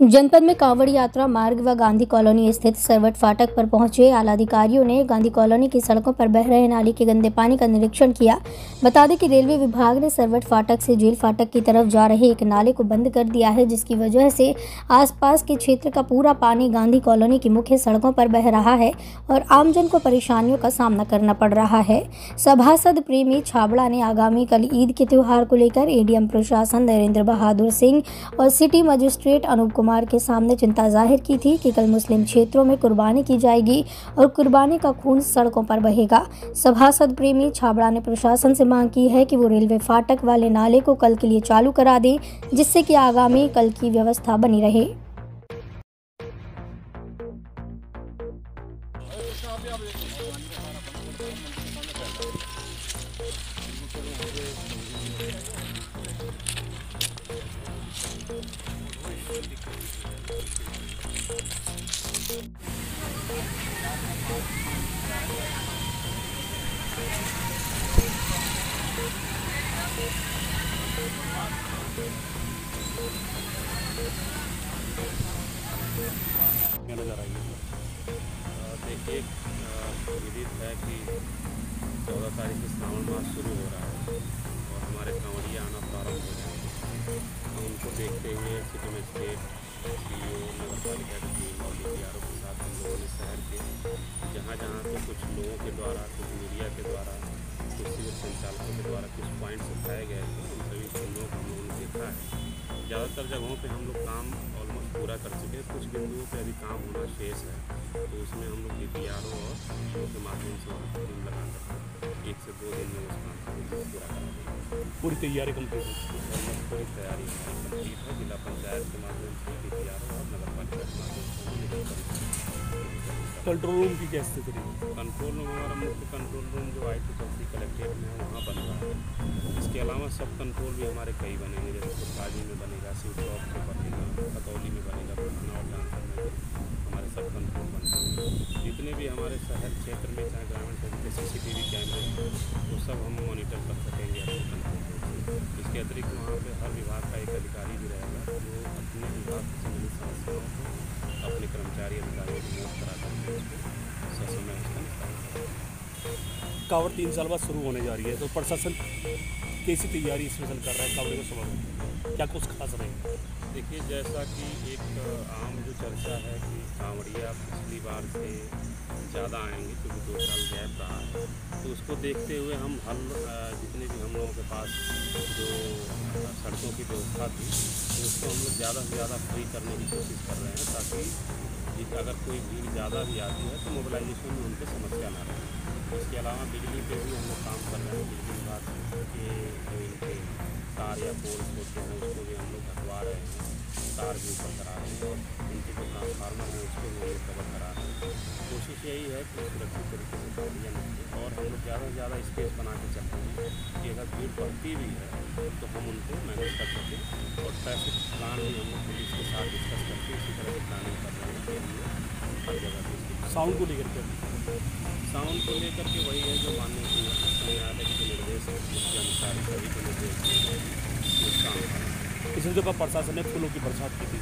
जनपद में कांवड़ यात्रा मार्ग व गांधी कॉलोनी स्थित सरवट फाटक पर पहुँचे। आला अधिकारियों ने गांधी कॉलोनी की सड़कों पर बह रहे नाली के गंदे पानी का निरीक्षण किया। बता दें कि रेलवे विभाग ने सरवट फाटक से जेल फाटक की तरफ़ जा रहे एक नाले को बंद कर दिया है, जिसकी वजह से आसपास के क्षेत्र का पूरा पानी गांधी कॉलोनी की मुख्य सड़कों पर बह रहा है और आमजन को परेशानियों का सामना करना पड़ रहा है। सभासद प्रेमी छाबड़ा ने आगामी कल ईद के त्यौहार को लेकर एडीएम प्रशासन नरेंद्र बहादुर सिंह और सिटी मजिस्ट्रेट अनूप कुमार कुमार के सामने चिंता ज़ाहिर की थी कि कल मुस्लिम क्षेत्रों में कुर्बानी की जाएगी और कुर्बानी का खून सड़कों पर बहेगा। सभासद प्रेमी छाबड़ा ने प्रशासन से मांग की है कि वो रेलवे फाटक वाले नाले को कल के लिए चालू करा दे, जिससे कि आगामी कल की व्यवस्था बनी रहे। नज़र आई देखिए विदित है कि चौदह तारीख से श्रावण मास शुरू हो रहा है और हमारे कांवड़िया आना प्रारंभ हो हैं तो उनको देखते हुए सिटी मजिस्ट्रेट सी ओ नगर पालिका की टीम और डी के साथ हम लोगों ने शहर के जहाँ जहाँ पे कुछ लोगों के द्वारा कुछ मीडिया के द्वारा कुछ सिविल संचालकों के द्वारा कुछ पॉइंट्स उठाए गए थे उन सभी बिंदुओं को हम लोगों ने देखा है ज़्यादातर जगहों पे हम लोग काम ऑलमोस्ट पूरा कर चुके हैं कुछ बिंदुओं पे अभी काम होना शेष है तो उसमें हम लोग डी पी आर ओ और के माध्यम से टीम लगा कर एक से दो दिन में उस काम पूरा पूरी तैयारी कंप्लीट है पूरी तैयारी कंप्लीट है जिला पंचायत के माध्यम से डी पी कंट्रोल रूम की क्या स्थिति रही? कंट्रोल रूम हमारा मुख्य कंट्रोल रूम जो आई टी चौथी कलेक्ट्रेट में है, वहाँ बन रहा है। इसके अलावा सब कंट्रोल भी हमारे कई बनेंगे, जैसे कुटकाजी में बनेगा शिव चौक में बनेगा खतौली में बनेगा पटना और जानसर में हमारे सब कंट्रोल बनेंगे जितने भी हमारे शहर क्षेत्र में, चाहे ग्रामीण क्षेत्र में सी सी टी वी कैमरे हैं वो सब हम मॉनिटर कर सकेंगे अपने कंट्रोल अतिरिक्त वहाँ पे हर विभाग का एक अधिकारी भी रहेगा जो अपने विभाग से संबंधित समस्याओं को अपने कर्मचारी अधिकारियों को नियुक्त करा करके ससमय उसका कावड़ तीन साल बाद शुरू होने जा रही है तो प्रशासन कैसी तैयारी स्पेशल कर रहा है? कावड़े को समझ क्या कुछ खास रहेगा? देखिए, जैसा कि एक आम जो चर्चा है कि कांवड़िया पिछली बार से ज़्यादा आएँगे, क्योंकि दो साल गैप रहा है। उसको देखते हुए हम हल जितने भी हम लोगों के पास जो सड़कों की व्यवस्था थी तो उसको हम लोग ज़्यादा से ज़्यादा फ्री करने की कोशिश कर रहे हैं, ताकि अगर कोई भीड़ ज़्यादा भी आती है तो मोबिलाइजेशन में उनकी समस्या ना रहे। इसके अलावा बिजली पे भी हम लोग काम कर रहे हैं, बिजली विभाग के जो इनके तार या पोल्स होते हैं, उसको भी हम लोग हटवा रहे हैं, तार भी ऊपर करा रहे हैं और उनके जो ट्रांसफार्मर हैं, उसको भी कवर करा रहे हैं। कोशिश यही है कि सुरक्षित तरीके से गाड़ियाँ निकलें और हम लोग ज़्यादा से ज़्यादा स्पेस बना के चल रहे हैं कि अगर भीड़ बढ़ती भी है तो हम उनको मैनेज कर सकें और ट्रैफ़िक प्लान भी हम लोग पुलिस के साथ डिस्कस करके इसी तरह की प्लानिंग कर रहे हैं कि हर जगह साउंड को लेकर के? साउंड को लेकर के वही है जो माननीय उच्च न्यायालय के निर्देश है उसके अनुसार सभी को निर्देश दिए गए काम करें। इसी जगह प्रशासन ने फूलों की बरसात की थी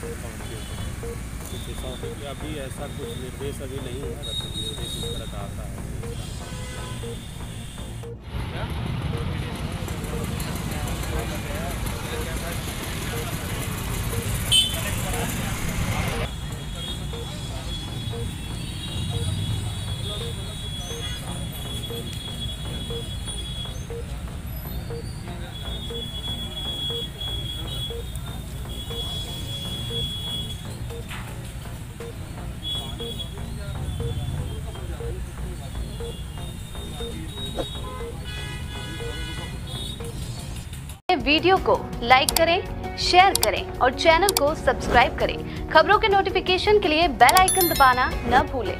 कि अभी ऐसा कुछ निर्देश अभी नहीं है निर्देश इस तरह का आता है। वीडियो को लाइक करें, शेयर करें और चैनल को सब्सक्राइब करें। खबरों के नोटिफिकेशन के लिए बेल आइकन दबाना न भूलें।